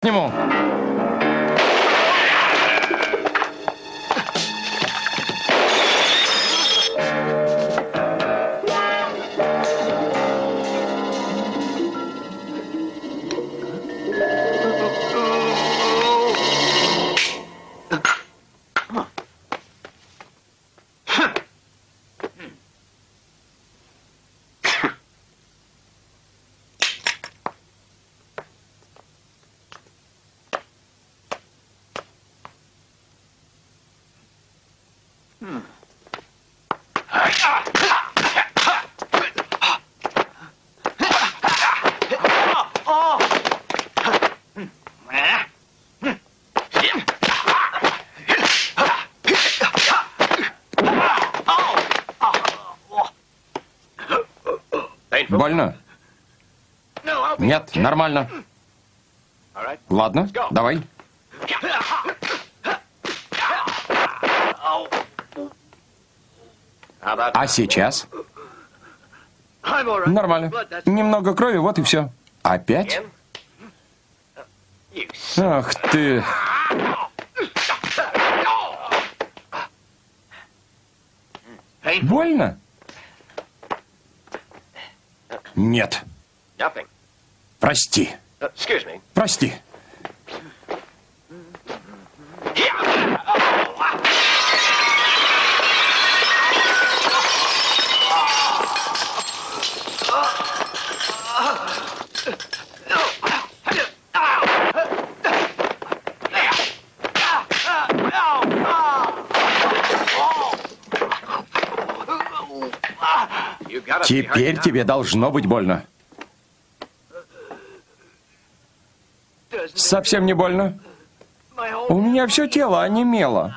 你们。Больно? Нет, нормально. Ладно, давай. А сейчас? Нормально. Немного крови, вот и все. Опять? Ах ты. Больно? Нет. Прости. Прости. Теперь тебе должно быть больно. Совсем не больно? У меня все тело онемело.